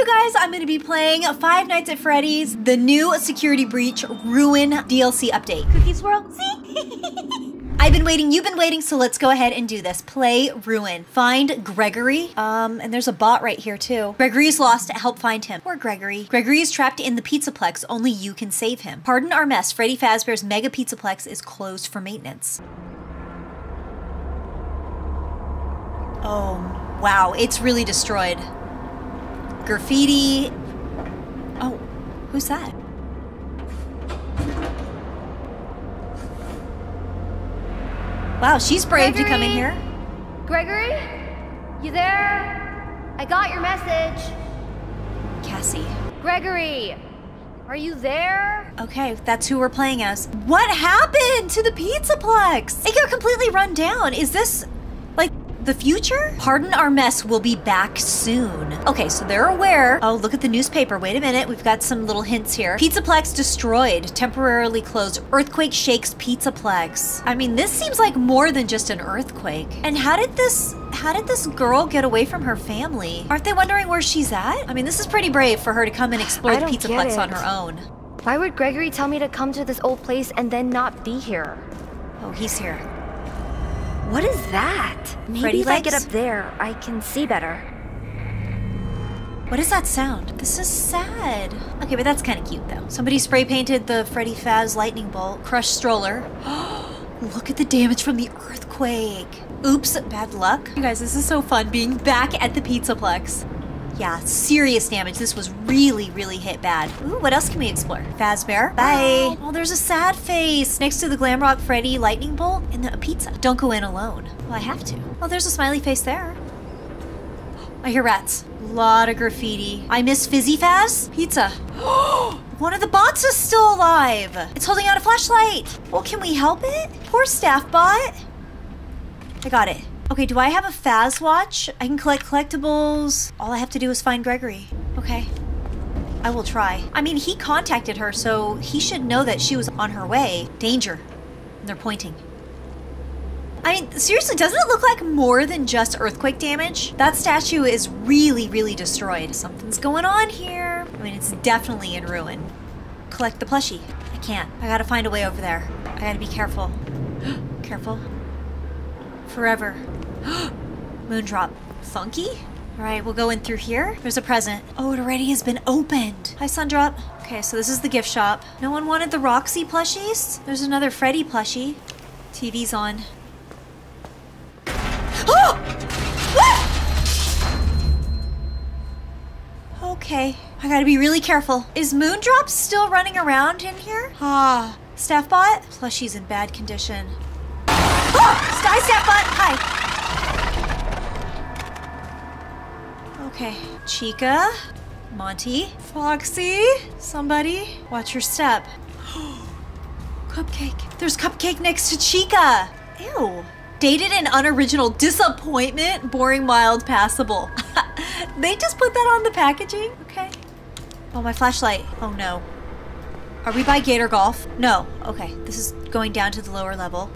you guys, I'm going to be playing Five Nights at Freddy's, the new Security Breach Ruin DLC update. CookieSwirlC? I've been waiting, you've been waiting, so let's go ahead and do this. Play Ruin. Find Gregory. Um, and there's a bot right here too. Gregory's lost, help find him. Poor Gregory. Gregory is trapped in the Pizzaplex, only you can save him. Pardon our mess, Freddy Fazbear's Mega Pizzaplex is closed for maintenance. Oh, wow, it's really destroyed. Graffiti. Oh, who's that? Wow, she's brave Gregory? to come in here. Gregory? You there? I got your message. Cassie. Gregory! Are you there? Okay, that's who we're playing as. What happened to the Pizzaplex? It got completely run down. Is this the future? Pardon our mess, we'll be back soon. Okay, so they're aware. Oh, look at the newspaper. Wait a minute. We've got some little hints here. Pizzaplex destroyed, temporarily closed. Earthquake shakes Pizzaplex. I mean, this seems like more than just an earthquake. And how did this how did this girl get away from her family? Aren't they wondering where she's at? I mean, this is pretty brave for her to come and explore the Pizzaplex on her own. Why would Gregory tell me to come to this old place and then not be here? Oh, he's here. What is that? Maybe Freddy if I get up there, I can see better. What is that sound? This is sad. Okay, but that's kind of cute though. Somebody spray painted the Freddy Faz lightning bolt, crushed stroller. Look at the damage from the earthquake. Oops, bad luck. You guys, this is so fun being back at the Pizzaplex. Yeah, serious damage. This was really, really hit bad. Ooh, what else can we explore? Fazbear. Bye. Oh, there's a sad face next to the Glamrock Freddy lightning bolt and the, a pizza. Don't go in alone. Well, I have to. Oh, there's a smiley face there. I hear rats. A lot of graffiti. I miss Fizzy Faz. Pizza. One of the bots is still alive. It's holding out a flashlight. Well, can we help it? Poor staff bot. I got it. Okay, do I have a Faz watch? I can collect collectibles. All I have to do is find Gregory. Okay. I will try. I mean, he contacted her, so he should know that she was on her way. Danger. And they're pointing. I mean, seriously, doesn't it look like more than just earthquake damage? That statue is really, really destroyed. Something's going on here. I mean, it's definitely in ruin. Collect the plushie. I can't. I gotta find a way over there. I gotta be careful. careful. Forever. Moondrop. Funky? Alright, we'll go in through here. There's a present. Oh, it already has been opened. Hi, Sundrop. Okay, so this is the gift shop. No one wanted the Roxy plushies? There's another Freddy plushie. TV's on. Ah! Okay, I gotta be really careful. Is Moondrop still running around in here? Ah, Staffbot? Plushie's in bad condition. Sky Staffbot! Hi. Okay, Chica, Monty, Foxy, somebody, watch your step. Cupcake. There's cupcake next to Chica. Ew. Dated and unoriginal disappointment, boring, mild, passable. they just put that on the packaging? Okay. Oh, my flashlight. Oh no. Are we by Gator Golf? No. Okay, this is going down to the lower level.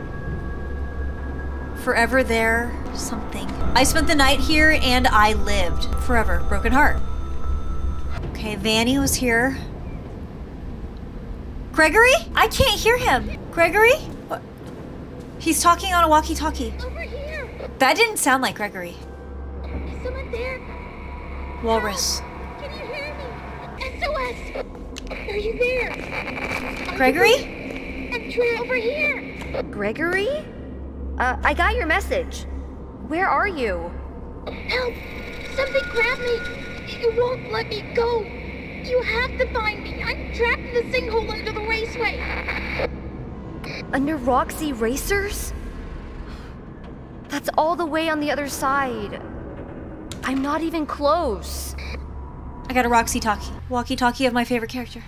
Forever there, something. I spent the night here and I lived. Forever. Broken heart. Okay, Vanny was here. Gregory? I can't hear him. Gregory? What? He's talking on a walkie talkie. Over here! That didn't sound like Gregory. Is someone there? Walrus. Can you hear me? SOS! Are you there? Gregory? I'm over here! Gregory? Uh, I got your message. Where are you? Help! Something grabbed me! It won't let me go! You have to find me! I'm trapped in the sinkhole under the raceway! Under Roxy Racers? That's all the way on the other side. I'm not even close. I got a Roxy talkie. Walkie talkie of my favorite character,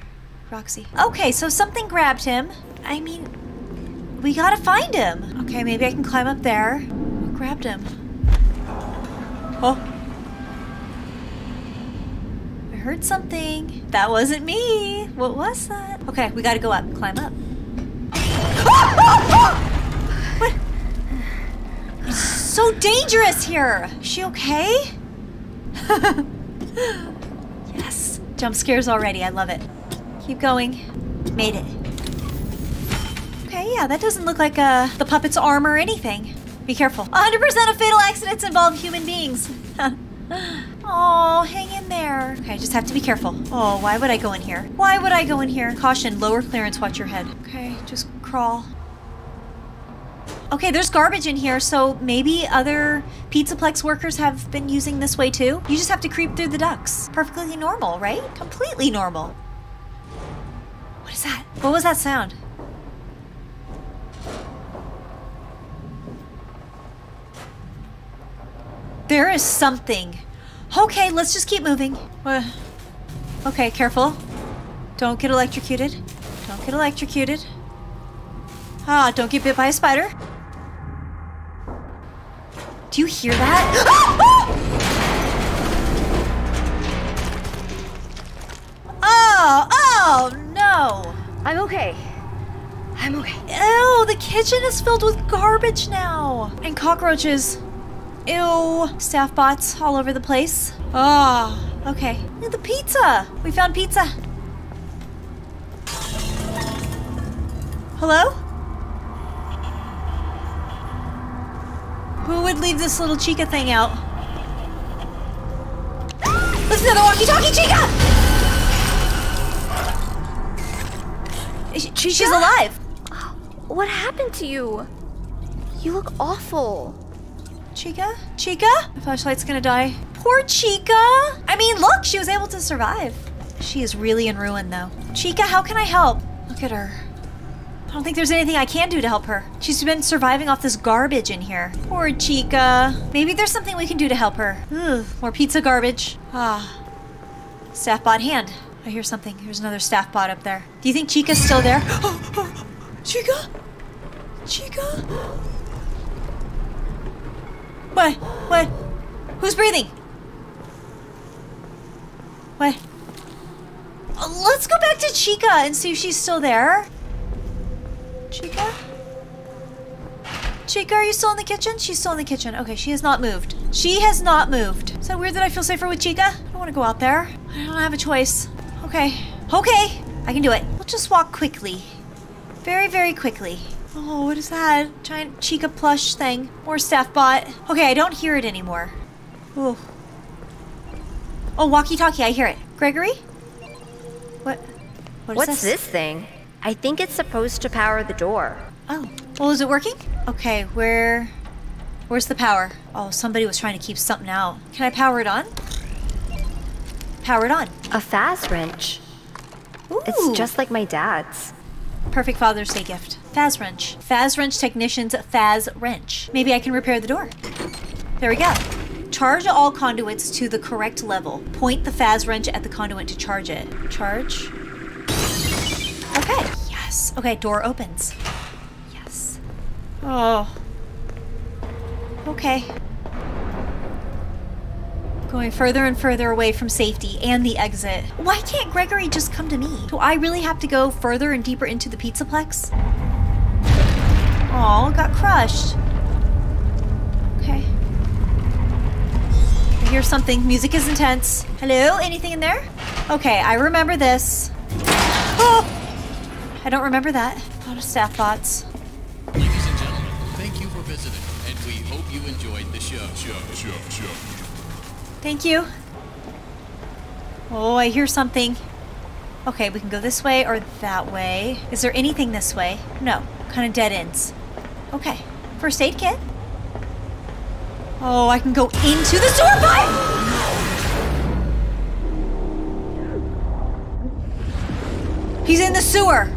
Roxy. Okay, so something grabbed him. I mean, we gotta find him. Okay, maybe I can climb up there. What grabbed him? Oh. I heard something. That wasn't me. What was that? Okay, we gotta go up. Climb up. what? It's so dangerous here. Is she okay? Yes. Jump scares already. I love it. Keep going. Made it. Yeah, that doesn't look like uh, the puppet's arm or anything. Be careful. 100% of fatal accidents involve human beings. oh, hang in there. Okay, I just have to be careful. Oh, why would I go in here? Why would I go in here? Caution, lower clearance, watch your head. Okay, just crawl. Okay, there's garbage in here, so maybe other Pizzaplex workers have been using this way too? You just have to creep through the ducts. Perfectly normal, right? Completely normal. What is that? What was that sound? There is something. Okay, let's just keep moving. Uh, okay, careful. Don't get electrocuted. Don't get electrocuted. Ah, don't get bit by a spider. Do you hear that? oh, oh no. I'm okay. I'm okay. Ew, the kitchen is filled with garbage now. And cockroaches. Ew. Staff bots all over the place. Ah, oh, okay. And the pizza. We found pizza. Hello? Who would leave this little Chica thing out? Listen to the walkie-talkie, Chica! She, she's alive. What happened to you? You look awful. Chica? Chica? The flashlight's gonna die. Poor Chica! I mean, look, she was able to survive. She is really in ruin, though. Chica, how can I help? Look at her. I don't think there's anything I can do to help her. She's been surviving off this garbage in here. Poor Chica. Maybe there's something we can do to help her. Ugh, more pizza garbage. Ah. Staff bot hand. I hear something. There's another staff bot up there. Do you think Chica's still there? Chica? Chica? What? What? Who's breathing? What? Uh, let's go back to Chica and see if she's still there. Chica? Chica, are you still in the kitchen? She's still in the kitchen. Okay, she has not moved. She has not moved. Is that weird that I feel safer with Chica? I don't want to go out there. I don't have a choice. Okay. Okay. I can do it. We'll just walk quickly. Very, very quickly. Oh, what is that? Giant Chica plush thing. More staff bot. Okay, I don't hear it anymore. Ooh. Oh, walkie-talkie, I hear it. Gregory? What? What is What's this thing? I think it's supposed to power the door. Oh. Well, is it working? Okay, where... Where's the power? Oh, somebody was trying to keep something out. Can I power it on? Power it on. A Faz wrench. Ooh. It's just like my dad's. Perfect Father's Day gift. Faz wrench. Faz wrench technician's Faz wrench. Maybe I can repair the door. There we go. Charge all conduits to the correct level. Point the Faz wrench at the conduit to charge it. Charge. Okay. Yes. Okay, door opens. Yes. Oh. Okay. Going further and further away from safety and the exit. Why can't Gregory just come to me? Do I really have to go further and deeper into the Pizzaplex? Oh, got crushed. Okay. I hear something. Music is intense. Hello? Anything in there? Okay, I remember this. Oh! I don't remember that. A lot of staff bots. Ladies and gentlemen, thank you for visiting, and we hope you enjoyed the show. Show, show, show. Thank you. Oh, I hear something. Okay, we can go this way or that way. Is there anything this way? No. Kind of dead ends. Okay. First aid kit. Oh, I can go into the sewer pipe! He's in the sewer.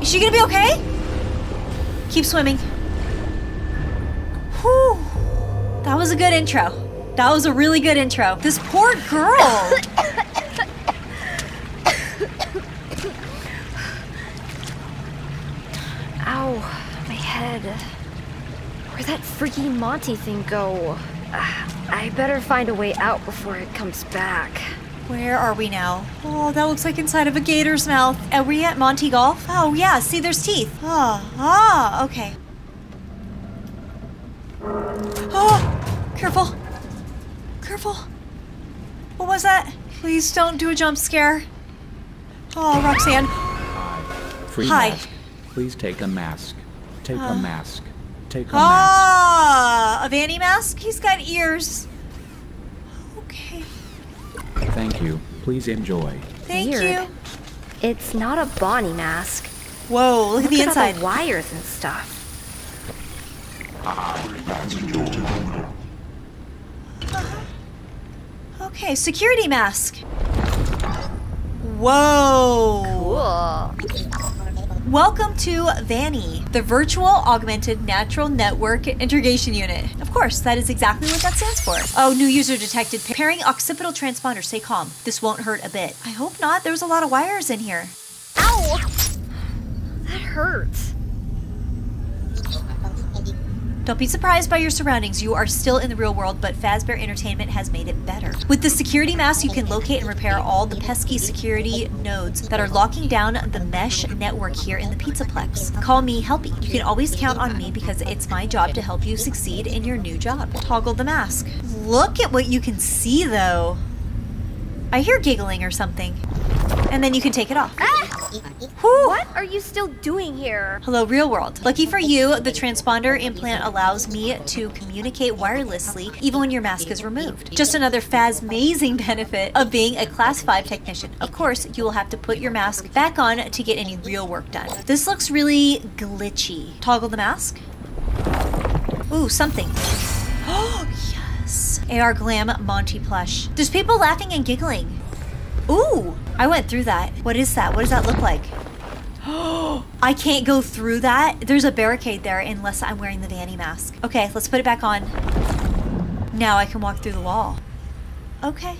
Is she gonna be okay? Keep swimming. Whew. That was a good intro. That was a really good intro. This poor girl. Ow, my head. Where'd that freaky Monty thing go? Uh, I better find a way out before it comes back. Where are we now? Oh, that looks like inside of a gator's mouth. Are we at Monty Golf? Oh, yeah, see, there's teeth. Ah, ah, okay. Oh, careful. careful. What was that? Please don't do a jump scare. Oh, Roxanne. Free Hi. mask. Please take a mask. Take a mask. Take a mask. Ah, a Vanny mask? He's got ears. Okay. Thank you. Please enjoy. Thank Weird. you. It's not a Bonnie mask. Whoa, look, at the all inside. the wires and stuff. Okay, security mask. Whoa. Cool. Welcome to Vanny, the Virtual Augmented Natural Network Integration Unit. Of course, that is exactly what that stands for. Oh, new user detected. Pairing occipital transponder. Stay calm. This won't hurt a bit. I hope not. There's a lot of wires in here. Ow! That hurts. Don't be surprised by your surroundings. You are still in the real world, but Fazbear Entertainment has made it better. With the security mask, you can locate and repair all the pesky security nodes that are locking down the mesh network here in the Pizzaplex. Call me Helpy. You can always count on me because it's my job to help you succeed in your new job. Toggle the mask. Look at what you can see, though. I hear giggling or something. And then you can take it off. Ah! Whew. What are you still doing here? Hello, real world. Lucky for you, the transponder implant allows me to communicate wirelessly even when your mask is removed. Just another Faz-mazing benefit of being a Class 5 technician. Of course, you will have to put your mask back on to get any real work done. This looks really glitchy. Toggle the mask. Ooh, something. AR Glam Monty plush. There's people laughing and giggling. Ooh, I went through that. What is that? What does that look like? I can't go through that. There's a barricade there unless I'm wearing the Vanny mask. Okay, let's put it back on. Now I can walk through the wall. Okay.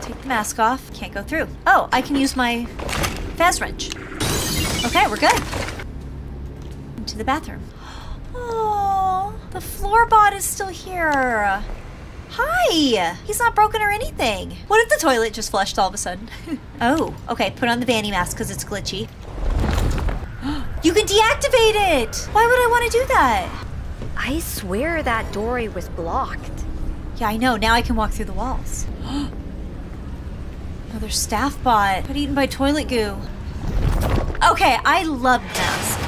Take the mask off. Can't go through. Oh, I can use my Faz wrench. Okay, we're good. Into the bathroom. The floorbot is still here. Hi! He's not broken or anything. What if the toilet just flushed all of a sudden? oh, okay. Put on the Vanny mask because it's glitchy. you can deactivate it! Why would I want to do that? I swear that doorway was blocked. Yeah, I know. Now I can walk through the walls. Another staff bot. Got eaten by toilet goo. Okay, I love masks.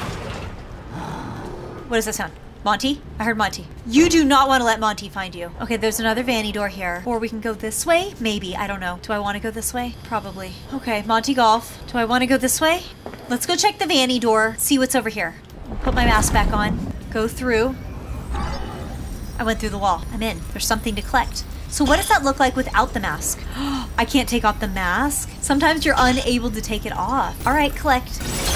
What does that sound? Monty? I heard Monty. You do not want to let Monty find you. Okay, there's another Vanny door here. Or we can go this way? Maybe. I don't know. Do I want to go this way? Probably. Okay, Monty Golf. Do I want to go this way? Let's go check the Vanny door. See what's over here. Put my mask back on. Go through. I went through the wall. I'm in. There's something to collect. So what does that look like without the mask? I can't take off the mask. Sometimes you're unable to take it off. All right, collect.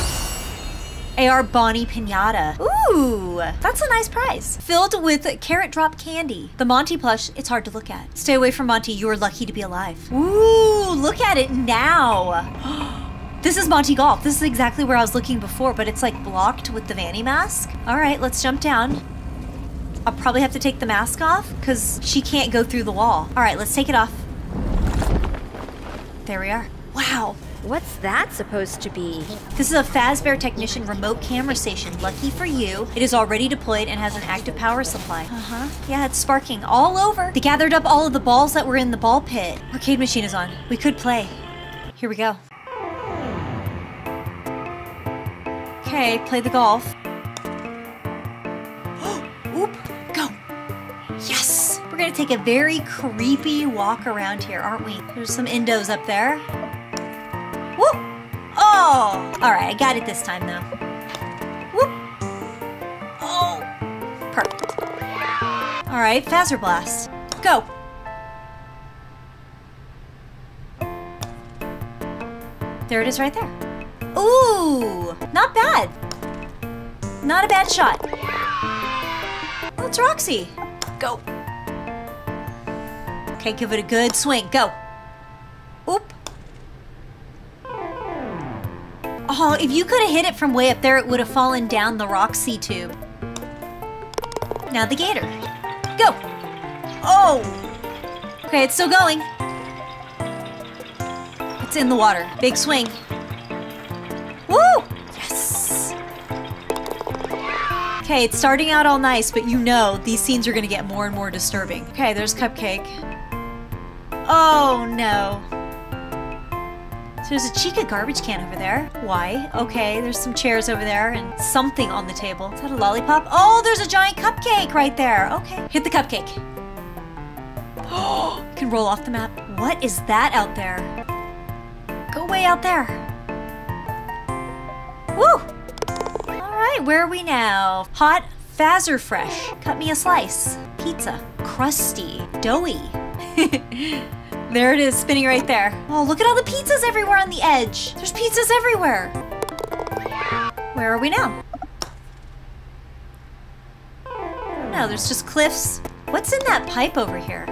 AR Bonnie Pinata. Ooh, that's a nice prize. Filled with carrot drop candy. The Monty plush, it's hard to look at. Stay away from Monty, you're lucky to be alive. Ooh, look at it now. This is Monty Golf. This is exactly where I was looking before, but it's like blocked with the Vanny mask. All right, let's jump down. I'll probably have to take the mask off because she can't go through the wall. All right, let's take it off. There we are. Wow. What's that supposed to be? This is a Fazbear Technician remote camera station. Lucky for you, it is already deployed and has an active power supply. Uh huh. Yeah, it's sparking all over. They gathered up all of the balls that were in the ball pit. Arcade machine is on. We could play. Here we go. Okay, play the golf. Oop, go. Yes! We're gonna take a very creepy walk around here, aren't we? There's some endos up there. Whoop! Oh! Alright, I got it this time though. Whoop! Oh! Perfect. Alright, Fazer Blast. Go! There it is right there. Ooh! Not bad. Not a bad shot. Oh, it's Roxy. Go. Okay, give it a good swing. Go. Oh, if you could have hit it from way up there, it would have fallen down the Roxy tube. Now the gator. Go. Oh. Okay, it's still going. It's in the water. Big swing. Woo! Yes. Okay, it's starting out all nice, but you know these scenes are gonna get more and more disturbing. Okay, there's Cupcake. Oh no. So there's a Chica garbage can over there. Why? Okay, there's some chairs over there and something on the table. Is that a lollipop? Oh, there's a giant cupcake right there. Okay, hit the cupcake. Oh, can roll off the map. What is that out there? Go way out there. Woo! All right, where are we now? Hot Fazer Fresh. Cut me a slice. Pizza. Crusty. Doughy. there it is, spinning right there. Oh, look at all the pizzas everywhere on the edge. There's pizzas everywhere. Where are we now? No, there's just cliffs. What's in that pipe over here?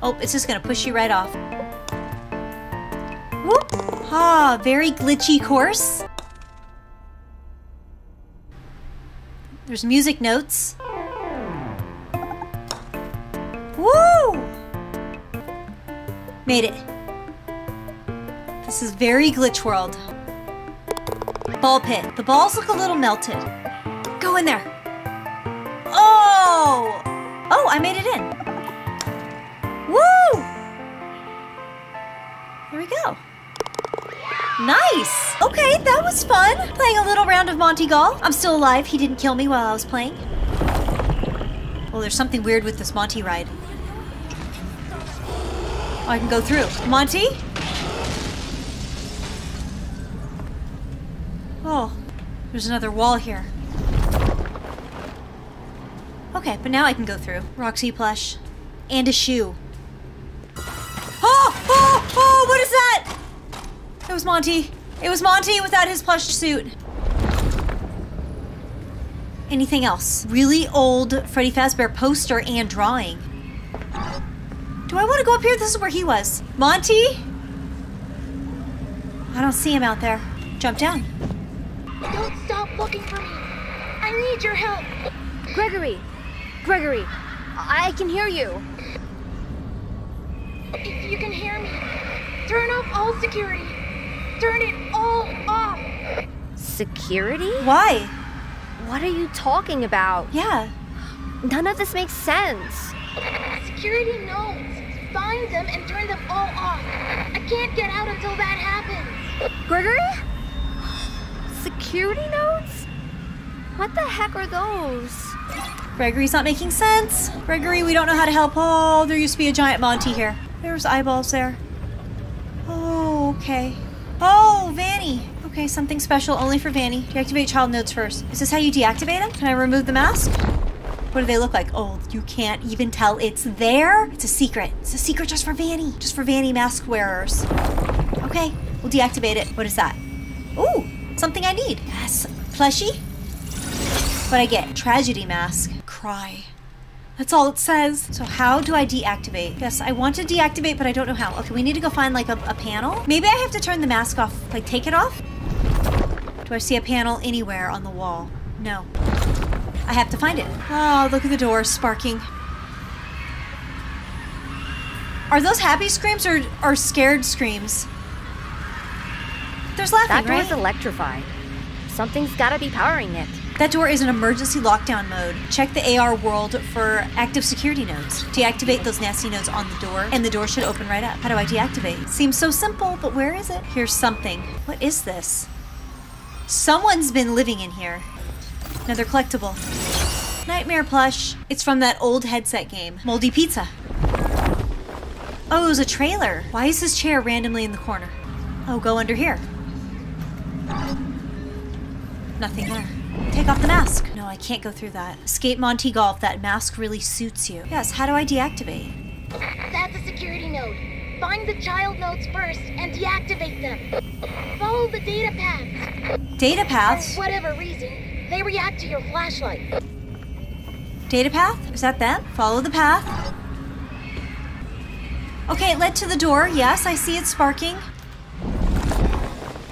Oh, it's just gonna push you right off. Whoop! Ah, very glitchy course. There's music notes. Made it. This is very glitch world. Ball pit. The balls look a little melted. Go in there. Oh! Oh, I made it in. Woo! Here we go. Nice! Okay, that was fun. Playing a little round of Monty Gall. I'm still alive. He didn't kill me while I was playing. Well, there's something weird with this Monty ride. I can go through. Monty? Oh, there's another wall here. Okay, but now I can go through. Roxy plush. And a shoe. Oh! Oh! Oh! What is that? It was Monty. It was Monty without his plush suit. Anything else? Really old Freddy Fazbear poster and drawing. Do I want to go up here? This is where he was. Monty? I don't see him out there. Jump down. Don't stop looking for me. I need your help. Gregory! Gregory! I can hear you. If you can hear me, turn off all security. Turn it all off. Security? Why? What are you talking about? Yeah. None of this makes sense. Security nodes. Find them and turn them all off. I can't get out until that happens. Gregory? Security nodes? What the heck are those? Gregory's not making sense. Gregory, we don't know how to help. Oh, there used to be a giant Monty here. There's eyeballs there. Oh, okay. Oh, Vanny. Okay, something special only for Vanny. Deactivate child nodes first. Is this how you deactivate them? Can I remove the mask? What do they look like? Oh, you can't even tell it's there? It's a secret. It's a secret just for Vanny. Just for Vanny mask wearers. Okay, we'll deactivate it. What is that? Ooh, something I need. Yes, plushie. What I get? Tragedy mask. Cry. That's all it says. So how do I deactivate? Yes, I want to deactivate, but I don't know how. Okay, we need to go find like a, a panel. Maybe I have to turn the mask off, like take it off? Do I see a panel anywhere on the wall? No. I have to find it. Oh, look at the door sparking. Are those happy screams or, or scared screams? There's laughing, That right? door's electrified. Something's gotta be powering it. That door is in emergency lockdown mode. Check the AR world for active security nodes. Deactivate those nasty nodes on the door, and the door should open right up. How do I deactivate? Seems so simple, but where is it? Here's something. What is this? Someone's been living in here. Another collectible. Nightmare plush. It's from that old headset game, Moldy Pizza. Oh, it was a trailer. Why is this chair randomly in the corner? Oh, go under here. Nothing there. Take off the mask. No, I can't go through that. Escape Monty Golf. That mask really suits you. Yes, how do I deactivate? That's a security node. Find the child nodes first and deactivate them. Follow the data paths. Data paths? For paths? whatever reason, they react to your flashlight. Data path? Is that them? Follow the path. Okay, it led to the door. Yes, I see it sparking.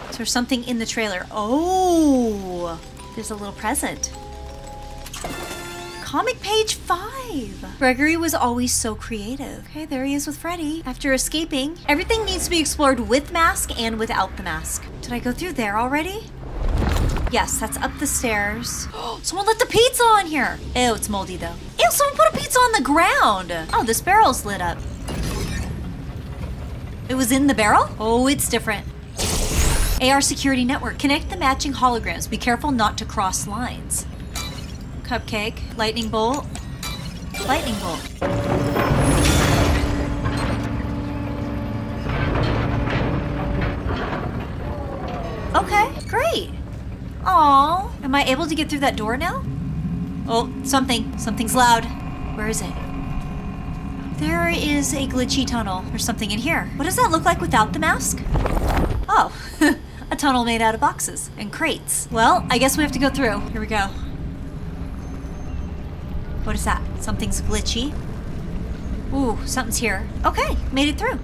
Is there something in the trailer? Oh, there's a little present. Comic page five. Gregory was always so creative. Okay, there he is with Freddy. After escaping, everything needs to be explored with mask and without the mask. Did I go through there already? Yes, that's up the stairs. someone left the pizza on here. Ew, it's moldy though. Ew, someone put a pizza on the ground. Oh, this barrel's lit up. It was in the barrel? Oh, it's different. AR Security Network. Connect the matching holograms. Be careful not to cross lines. Cupcake, lightning bolt, lightning bolt. Okay, great. Aw, am I able to get through that door now? Oh, something. Something's loud. Where is it? There is a glitchy tunnel. or something in here. What does that look like without the mask? Oh, a tunnel made out of boxes and crates. Well, I guess we have to go through. Here we go. What is that? Something's glitchy. Ooh, something's here. Okay, made it through.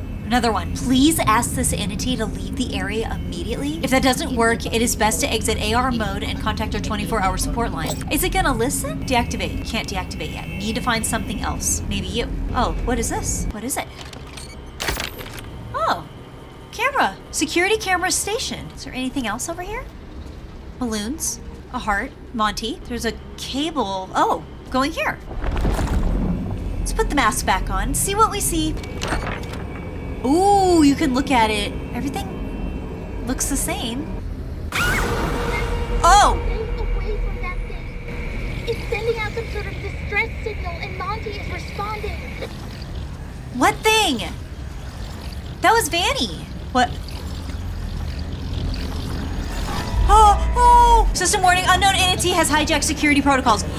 Another one. Please ask this entity to leave the area immediately. If that doesn't work, it is best to exit AR mode and contact our 24 hour support line. Is it gonna listen? Deactivate. Can't deactivate yet. Need to find something else. Maybe you. Oh, what is this? What is it? Oh, camera. Security camera station. Is there anything else over here? Balloons. A heart. Monty. There's a cable. Oh, going here. Let's put the mask back on. See what we see. Ooh, you can look at it. Everything looks the same. Oh! What thing? That was Vanny. What? Oh, oh! System warning, unknown entity has hijacked security protocols.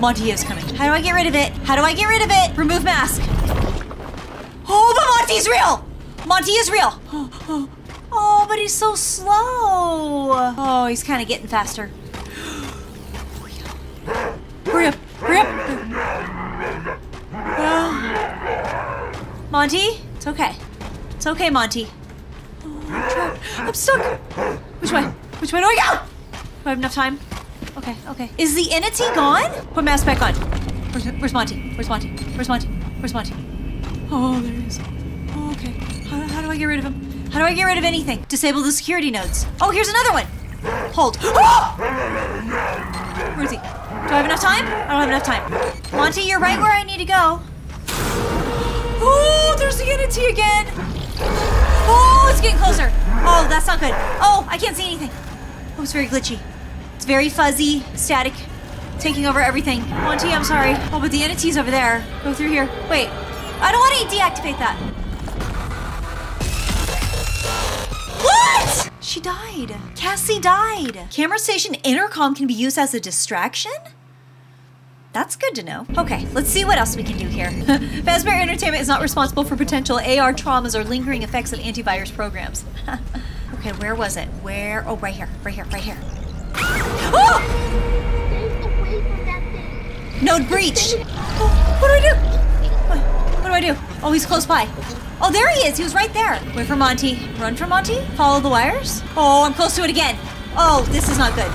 Monty is coming. How do I get rid of it? How do I get rid of it? Remove mask. Oh, but Monty's real! Monty is real! Oh, but he's so slow. Oh, he's kind of getting faster. Hurry up! Hurry up! Uh, Monty, it's okay. It's okay, Monty. Oh, I'm. I'm stuck. Which way? Which way do I go? Do I have enough time? Okay, okay. Is the entity gone? Put mask back on. Where's, where's Monty? Where's Monty? Where's Monty? Where's Monty? Oh, there he is. Oh, okay. How, how do I get rid of him? How do I get rid of anything? Disable the security nodes. Oh, here's another one. Hold. Where is he? Do I have enough time? I don't have enough time. Monty, you're right where I need to go. Oh, there's the entity again. Oh, it's getting closer. Oh, that's not good. Oh, I can't see anything. Oh, it's very glitchy. It's very fuzzy, static, taking over everything. Monty, I'm sorry. Oh, but the entity's over there. Go through here. Wait, I don't want to deactivate that. What? She died. Cassie died. Camera station intercom can be used as a distraction? That's good to know. Okay, let's see what else we can do here. Fazbear Entertainment is not responsible for potential AR traumas or lingering effects of antivirus programs. okay, where was it? Where? Oh, right here, right here, right here. Oh! Node breach. Oh, what do I do? What, what do I do? Oh, he's close by. Oh, there he is. He was right there. Wait for Monty. Run for Monty. Follow the wires. Oh, I'm close to it again. Oh, this is not good.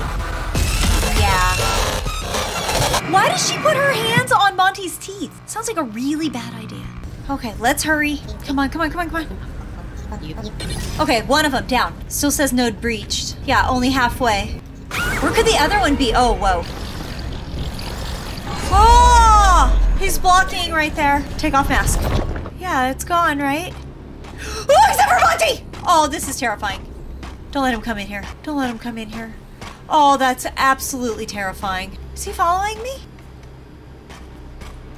Yeah. Why does she put her hands on Monty's teeth? Sounds like a really bad idea. Okay, let's hurry. Come on, come on, come on, come on. Okay, one of them down. Still says node breached. Yeah, only halfway. Where could the other one be? Oh, whoa. Oh! He's blocking right there. Take off mask. Yeah, it's gone, right? Oh, except for Monty! Oh, this is terrifying. Don't let him come in here. Don't let him come in here. Oh, that's absolutely terrifying. Is he following me?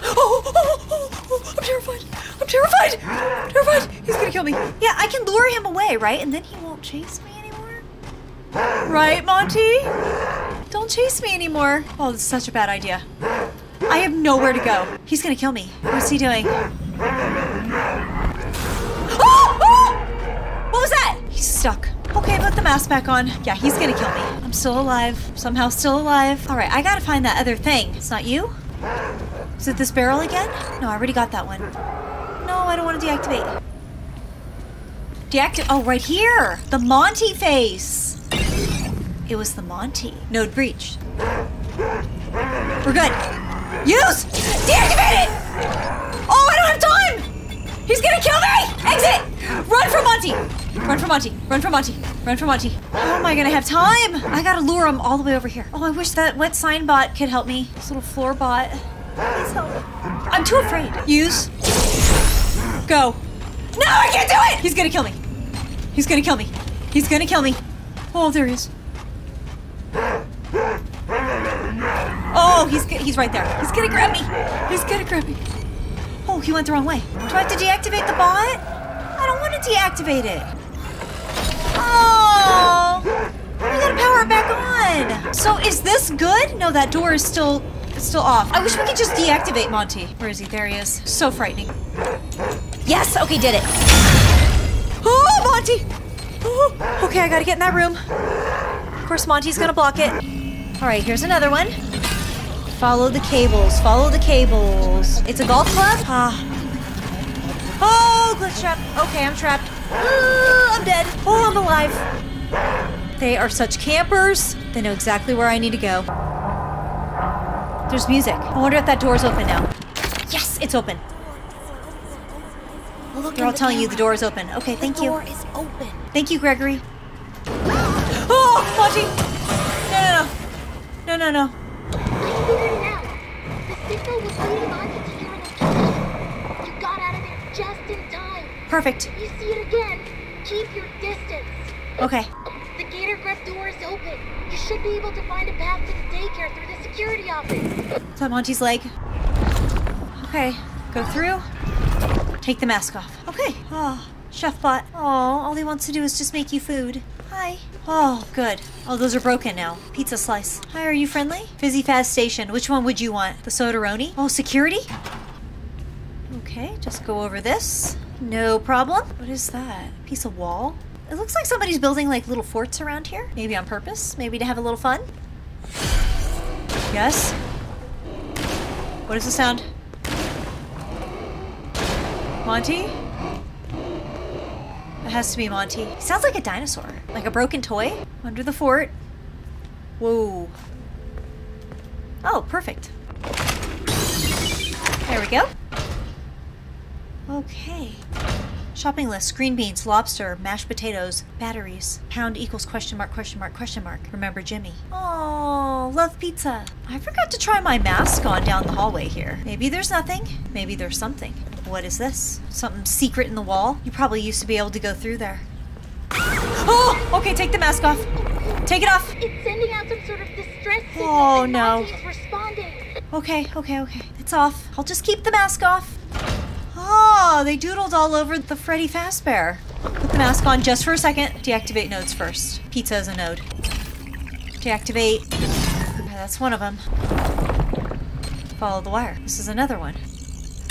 Oh, oh, oh, oh, I'm terrified. I'm terrified. I'm terrified. He's gonna kill me. Yeah, I can lure him away, right? And then he won't chase me anymore. Right, Monty? Don't chase me anymore. Oh, this is such a bad idea. I have nowhere to go. He's gonna kill me. What's he doing? Oh! Oh! What was that? He's stuck. Okay, put the mask back on. Yeah, he's gonna kill me. I'm still alive. Somehow still alive. All right, I gotta find that other thing. It's not you? Is it this barrel again? No, I already got that one. No, I don't want to deactivate. Deactivate. Oh, right here. The Monty face. It was the Monty. Node breach. We're good. Use! Deactivate it! Time! He's gonna kill me! Exit! Run for Monty! Run for Monty. Run for Monty. Run for Monty. How am I gonna have time? I gotta lure him all the way over here. Oh, I wish that wet sign bot could help me. This little floor bot. Please help. I'm too afraid. Use. Go. No, I can't do it! He's gonna kill me. He's gonna kill me. He's gonna kill me. Oh, there he is. Oh, he's he's right there. He's gonna grab me. He's gonna grab me. Oh, he went the wrong way. Do I have to deactivate the bot? I don't want to deactivate it. Oh, I gotta power it back on. So is this good? No, that door is still still off. I wish we could just deactivate Monty. Where is he? There he is. So frightening. Yes. Okay, did it. Oh, Monty. Oh, okay, I gotta get in that room. Of course, Monty's gonna block it. All right, here's another one. Follow the cables. Follow the cables. It's a golf club? Ah. Oh, glitch trap. Okay, I'm trapped. I'm dead. Oh, I'm alive. They are such campers. They know exactly where I need to go. There's music. I wonder if that door's open now. Yes, it's open. Look They're all telling you the door is open. Okay, thank the you. door is open. Thank you, Gregory. Oh, Monty! No, no, no. No, no, no. I now. The signal was leading Monty to your location. You got out of there just in time. Perfect. If you see it again, keep your distance. Okay. The gator grub door is open. You should be able to find a path to the daycare through the security office. That Monty's leg? Okay. Go through. Take the mask off. Okay. Oh, Chef Bot. Oh, all he wants to do is just make you food. Hi. Oh, good. Oh, those are broken now. Pizza slice. Hi, are you friendly? Fizzy Faz Station. Which one would you want? The Sodaroni? Oh, security? Okay, just go over this. No problem. What is that? Piece of wall? It looks like somebody's building like little forts around here. Maybe on purpose. Maybe to have a little fun. Yes? What is the sound? Monty? It has to be Monty. He sounds like a dinosaur. Like a broken toy. Under the fort. Whoa. Oh, perfect. There we go. Okay. Shopping list, green beans, lobster, mashed potatoes, batteries. Pound equals question mark, question mark, question mark. Remember Jimmy. Oh, love pizza. I forgot to try my mask on down the hallway here. Maybe there's nothing. Maybe there's something. What is this? Something secret in the wall? You probably used to be able to go through there. Oh, okay, take the mask off. Take it off. It's sending out some sort of distress signal. Oh, no. Responding. Okay, okay, okay. It's off. I'll just keep the mask off. Oh, they doodled all over the Freddy Fazbear. Put the mask on just for a second. Deactivate nodes first. Pizza is a node. Deactivate. Okay, that's one of them. Follow the wire. This is another one.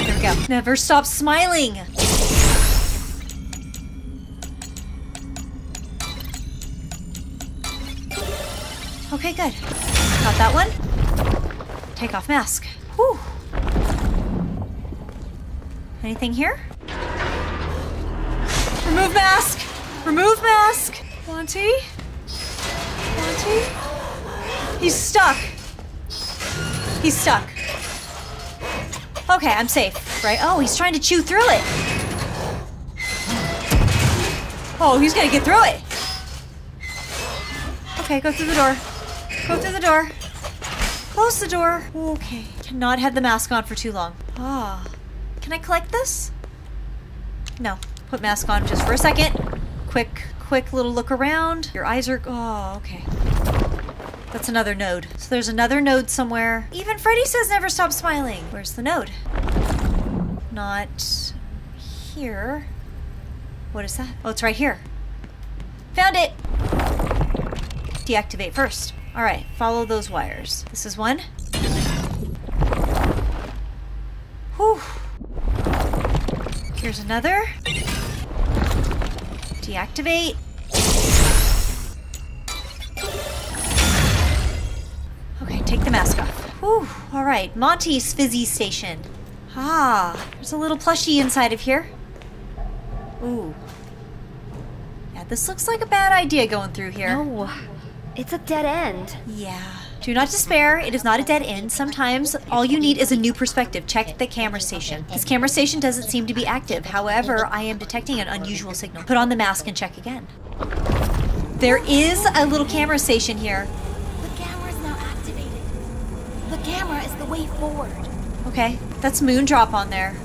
There we go. Never stop smiling. Okay, good. Got that one. Take off mask. Whew. Anything here? Remove mask! Remove mask! Monty? Monty? He's stuck. He's stuck. Okay, I'm safe, right? Oh, he's trying to chew through it. Oh, he's gonna get through it. Okay, go through the door. Go through the door. Close the door. Okay. Cannot have the mask on for too long. Ah. Can I collect this? No. Put mask on just for a second. Quick, quick little look around. Your eyes are. Oh, okay. That's another node. So there's another node somewhere. Even Freddy says never stop smiling. Where's the node? Not here. What is that? Oh, it's right here. Found it! Deactivate first. All right, follow those wires. This is one. Whew. Here's another. Deactivate. Okay, take the mask off. Whew. All right, Monty's Fizzy Station. Ah, there's a little plushie inside of here. Ooh. Yeah, this looks like a bad idea going through here. No, it's a dead end. Yeah. Do not despair. It is not a dead end. Sometimes all you need is a new perspective. Check the camera station. This camera station doesn't seem to be active. However, I am detecting an unusual signal. Put on the mask and check again. There is a little camera station here. The camera is now activated. The camera is the way forward. Okay, that's Moondrop on there.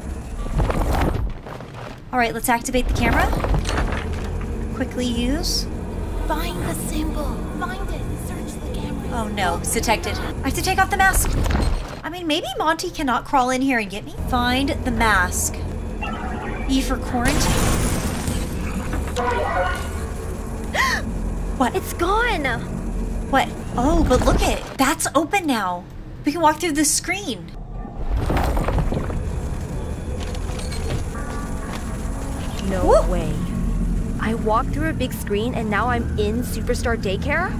All right, let's activate the camera. Quickly use. Find the symbol. Find it. Search the camera. Oh no, it's detected. I have to take off the mask. I mean, maybe Monty cannot crawl in here and get me. Find the mask. E for quarantine. what? It's gone! What? Oh, but look it. That's open now. We can walk through the screen. No Woo! way. I walked through a big screen and now I'm in Superstar Daycare?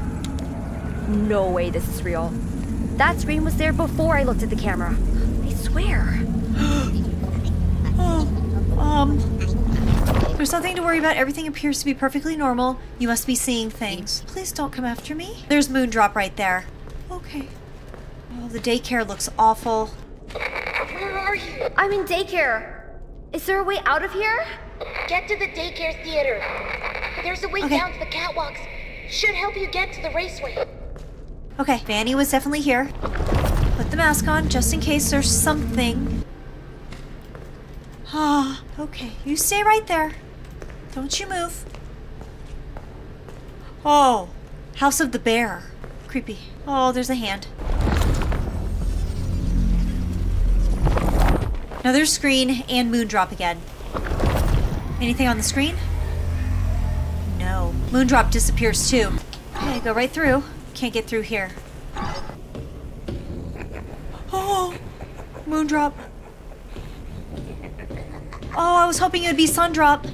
No way this is real. That screen was there before I looked at the camera. I swear. Oh, um. There's nothing to worry about. Everything appears to be perfectly normal. You must be seeing things. Please don't come after me. There's Moondrop right there. Okay. The daycare looks awful. Where are you? I'm in daycare. Is there a way out of here? Get to the daycare theater. There's a way Okay. down to the catwalks. Should help you get to the raceway. Okay, Vanny was definitely here. Put the mask on just in case there's something. Ah, okay. You stay right there. Don't you move. Oh, House of the Bear. Creepy. Oh, there's a hand. Another screen and Moondrop again. Anything on the screen? No. Moondrop disappears too. Okay, go right through. Can't get through here. Oh, Moondrop. Oh, I was hoping it would be Sundrop.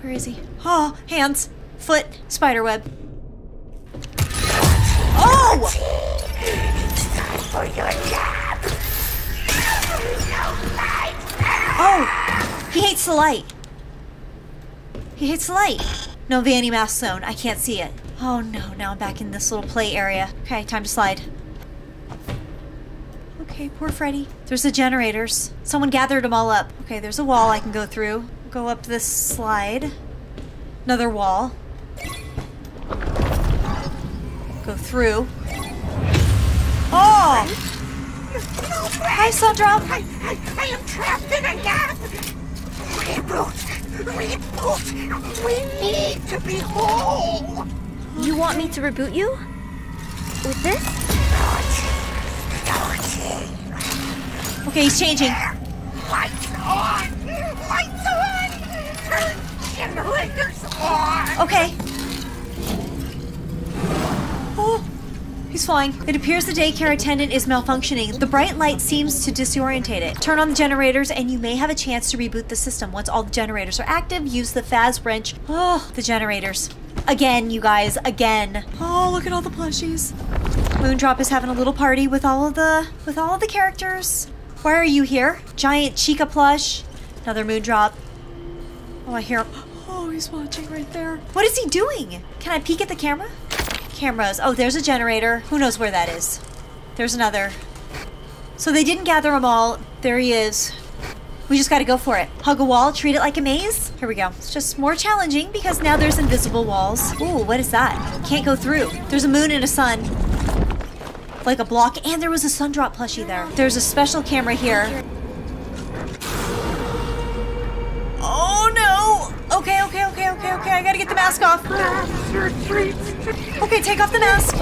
Where is he? Oh, hands, foot, spiderweb. Oh! Oh! He hates the light. He hates the light. No Vanny Mask Zone. I can't see it. Oh no, now I'm back in this little play area. Okay, time to slide. Okay, poor Freddy. There's the generators. Someone gathered them all up. Okay, there's a wall I can go through. Go up this slide. Another wall. Go through. Oh! Hi, Sundrop. I, I, I am trapped in a gap! Reboot! Reboot! We need to be whole! You want me to reboot you? With this? Okay, he's changing. Lights on! Lights on! Turn generators on! Okay. Flying. It appears the daycare attendant is malfunctioning. The bright light seems to disorientate it. Turn on the generators and you may have a chance to reboot the system. Once all the generators are active, use the Faz wrench. Oh, the generators. Again, you guys, again. Oh, look at all the plushies. Moondrop is having a little party with all of the with all of the characters. Why are you here? Giant Chica plush. Another Moondrop. Oh, I hear him. Oh, he's watching right there. What is he doing? Can I peek at the camera? Cameras. Oh, there's a generator. Who knows where that is? There's another. So they didn't gather them all. There he is. We just gotta go for it. Hug a wall, treat it like a maze. Here we go. It's just more challenging because now there's invisible walls. Ooh, what is that? Can't go through. There's a moon and a sun. Like a block, and there was a Sundrop plushie there. There's a special camera here. Okay, okay, okay, okay, okay. I gotta get the mask off. Okay, take off the mask.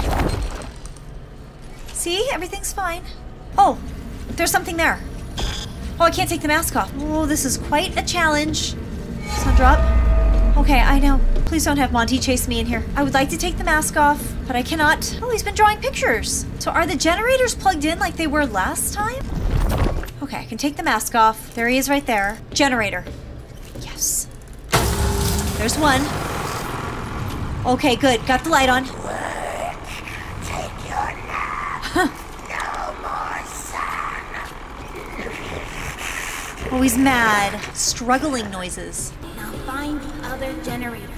See, everything's fine. Oh, there's something there. Oh, I can't take the mask off. Oh, this is quite a challenge. Sundrop. Okay, I know. Please don't have Monty chase me in here. I would like to take the mask off, but I cannot. Oh, he's been drawing pictures. So are the generators plugged in like they were last time? Okay, I can take the mask off. There he is right there. Generator. There's one. Okay, good. Got the light on. Oh, he's mad. Struggling noises. Now find the other generator.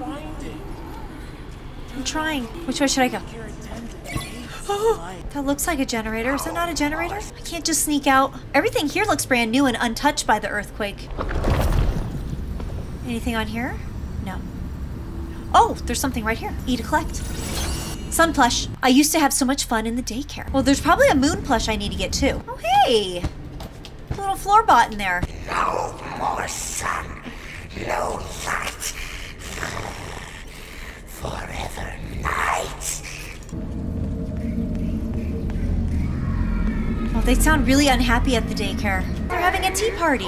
I'm trying. Which way should I go? That looks like a generator. Is that not a generator? I can't just sneak out. Everything here looks brand new and untouched by the earthquake. Anything on here? No. Oh, there's something right here. E to collect. Sun plush. I used to have so much fun in the daycare. Well, there's probably a moon plush I need to get too. Oh, hey! Little floor bot in there. No more sun, no light. Forever night. Oh, they sound really unhappy at the daycare. They're having a tea party.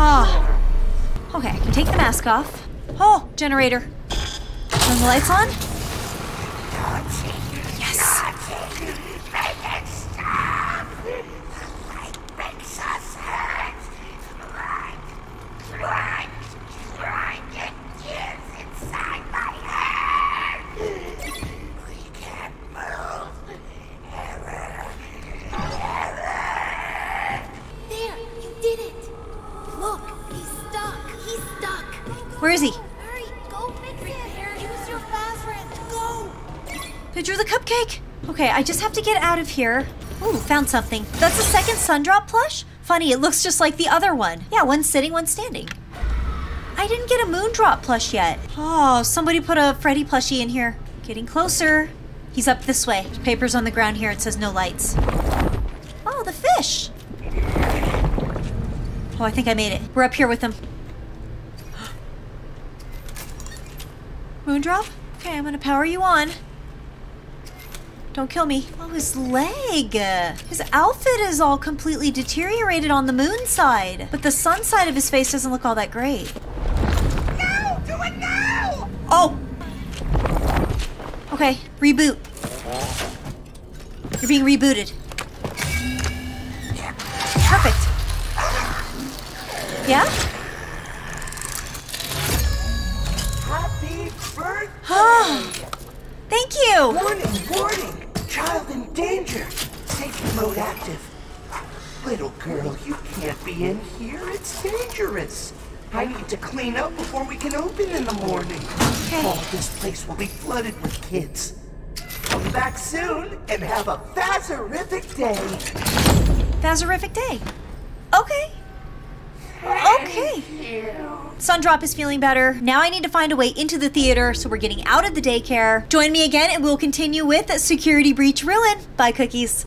Ah. Okay, I can take the mask off. Oh, generator. Turn the lights on. Get out of here. Ooh, found something. That's the second Sundrop plush? Funny, it looks just like the other one. Yeah, one sitting, one standing. I didn't get a Moondrop plush yet. Oh, somebody put a Freddy plushie in here. Getting closer. He's up this way. Papers on the ground here. It says no lights. Oh, the fish. Oh, I think I made it. We're up here with him. Moondrop? Okay, I'm gonna power you on. Don't kill me. Oh, his leg. His outfit is all completely deteriorated on the moon side. But the sun side of his face doesn't look all that great. No, do it now. Oh! Okay, reboot. You're being rebooted. Perfect. Yeah? Happy birthday. Thank you. Warning, warning! Child in danger! Safety mode active. Little girl, you can't be in here. It's dangerous. I need to clean up before we can open in the morning. Oh, this place will be flooded with kids. Come back soon and have a fazerific day. Fazerific day. Okay. Okay. Sundrop is feeling better. Now I need to find a way into the theater, so we're getting out of the daycare. Join me again and we'll continue with Security Breach Ruin. Bye, cookies.